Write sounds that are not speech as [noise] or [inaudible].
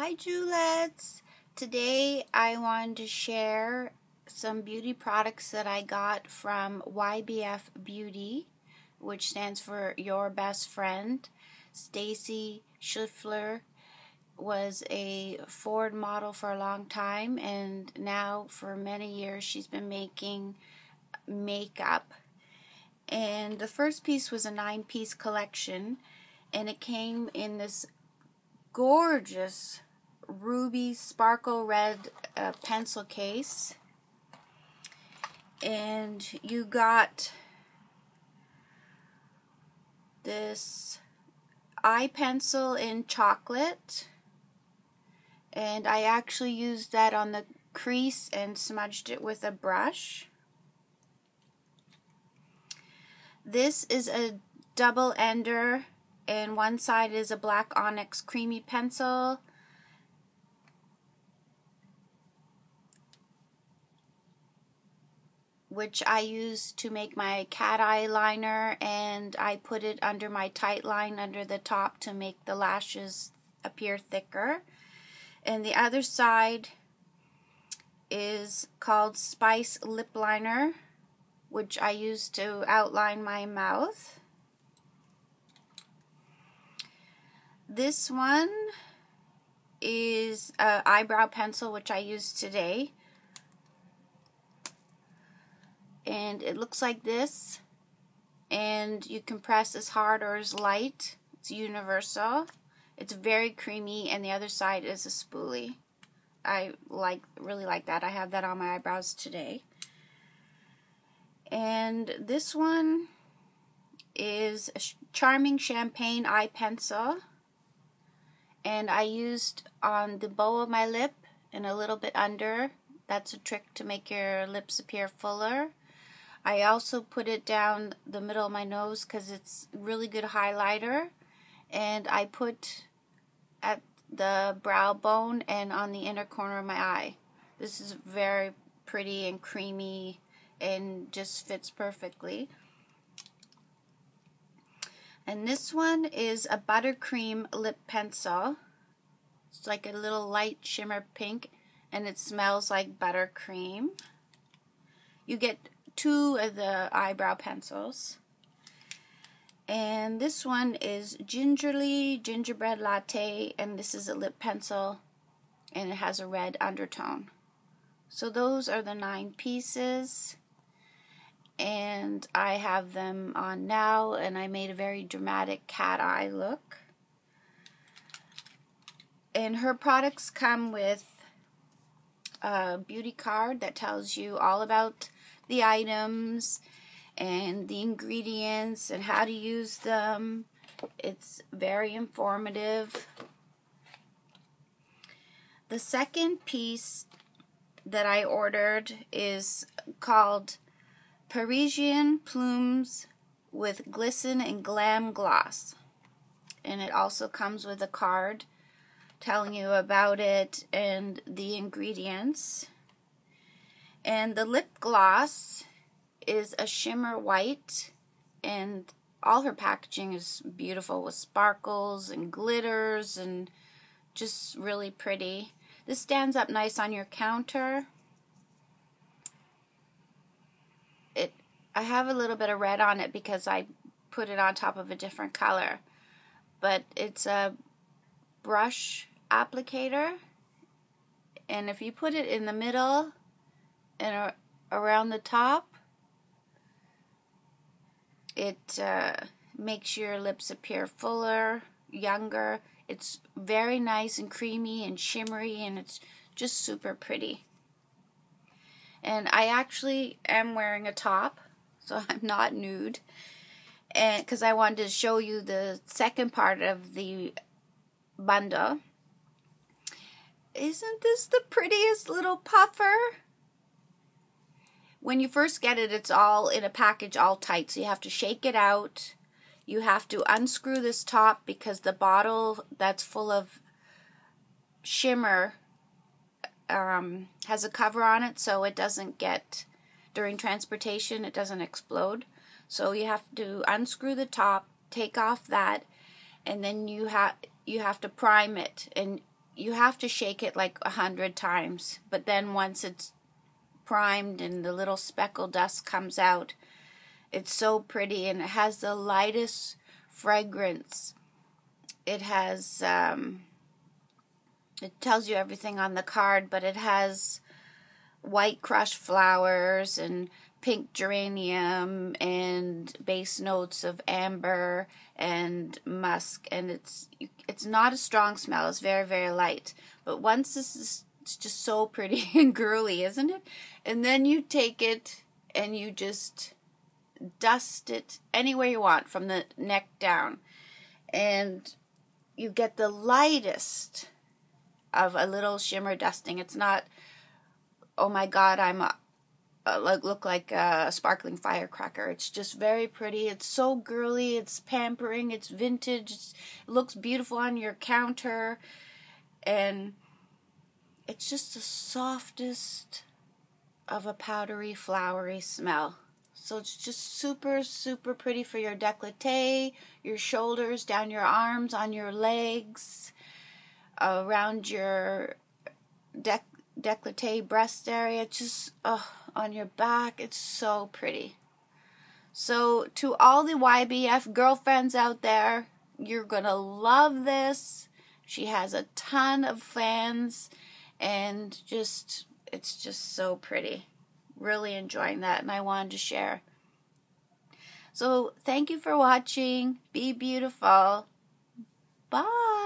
Hi Julettes! Today I wanted to share some beauty products that I got from YBF Beauty, which stands for Your Best Friend. Stacey Schieffelin was a Ford model for a long time and now for many years she's been making makeup. And the first piece was a nine piece collection and it came in this gorgeous ruby sparkle red uh, pencil case. And you got this eye pencil in chocolate. And I actually used that on the crease and smudged it with a brush. This is a double ender and one side is a black onyx creamy pencil which I use to make my cat eye liner and I put it under my tight line under the top to make the lashes appear thicker. And the other side is called Spice Lip Liner, which I use to outline my mouth. This one is an eyebrow pencil, which I use today. And it looks like this. And you can press as hard or as light. It's universal. It's very creamy and the other side is a spoolie. I like really like that. I have that on my eyebrows today. And this one is a charming champagne eye pencil. And I used on the bow of my lip and a little bit under. That's a trick to make your lips appear fuller I also put it down the middle of my nose because it's really good highlighter. And I put at the brow bone and on the inner corner of my eye. This is very pretty and creamy and just fits perfectly. And this one is a buttercream lip pencil. It's like a little light shimmer pink and it smells like buttercream. You get two of the eyebrow pencils. And this one is Gingerly Gingerbread Latte, and this is a lip pencil, and it has a red undertone. So those are the nine pieces, and I have them on now, and I made a very dramatic cat eye look. And her products come with a beauty card that tells you all about the items and the ingredients and how to use them. It's very informative. The second piece that I ordered is called Parisian Plumes with Glisten and Glam Gloss. And it also comes with a card telling you about it and the ingredients. And the lip gloss is a shimmer white and all her packaging is beautiful with sparkles and glitters and just really pretty. This stands up nice on your counter. It I have a little bit of red on it because I put it on top of a different color. But it's a brush applicator and if you put it in the middle and around the top it uh, makes your lips appear fuller younger. It's very nice and creamy and shimmery and it's just super pretty. And I actually am wearing a top [laughs] so I'm not nude. And because I wanted to show you the second part of the bundle. Isn't this the prettiest little puffer when you first get it, it's all in a package, all tight. So you have to shake it out. You have to unscrew this top because the bottle that's full of shimmer um, has a cover on it so it doesn't get, during transportation, it doesn't explode. So you have to unscrew the top, take off that, and then you have you have to prime it. And you have to shake it like a hundred times. But then once it's primed and the little speckle dust comes out, it's so pretty and it has the lightest fragrance. It has, um, it tells you everything on the card, but it has white crushed flowers and pink geranium and base notes of amber and musk. And it's it's not a strong smell. It's very very light. But once this is it's just so pretty [laughs] and girly isn't it and then you take it and you just dust it anywhere you want from the neck down and you get the lightest of a little shimmer dusting it's not oh my god i'm a, uh, look like a sparkling firecracker. It's just very pretty. It's so girly. It's pampering. It's vintage. It looks beautiful on your counter, and it's just the softest of a powdery, flowery smell. So it's just super, super pretty for your décolleté, your shoulders, down your arms, on your legs, around your dec- décolleté breast area. Just, oh, on your back. It's so pretty. So, to all the YBF girlfriends out there, you're going to love this. She has a ton of fans and just it's just so pretty. Really enjoying that and I wanted to share. So, thank you for watching. Be beautiful. Bye.